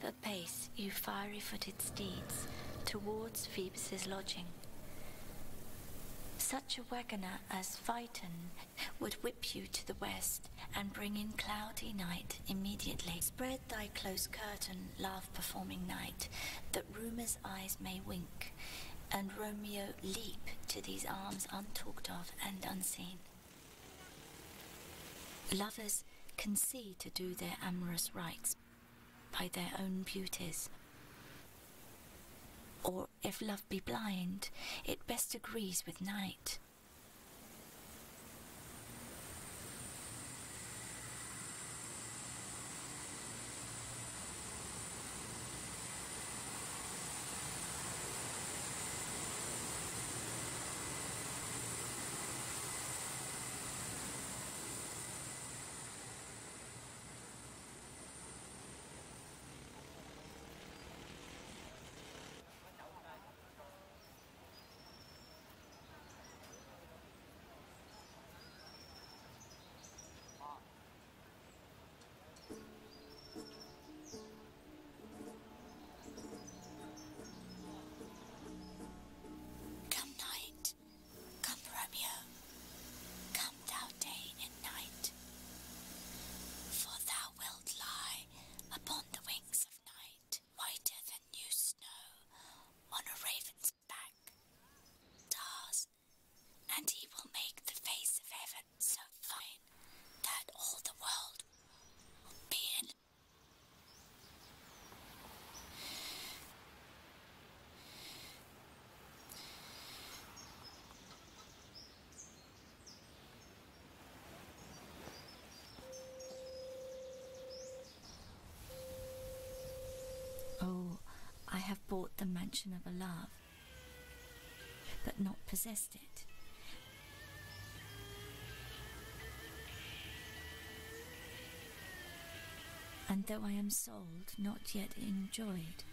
Gallop apace, you fiery footed steeds, towards Phoebus's lodging. Such a wagoner as Phaeton would whip you to the west and bring in cloudy night immediately. Spread thy close curtain, love performing night, that rumour's eyes may wink, and Romeo leap to these arms untalked of and unseen. Lovers can see to do their amorous rites by their own beauties. Or if love be blind, it best agrees with night. Have bought the mansion of a love, but not possessed it. And though I am sold, not yet enjoyed,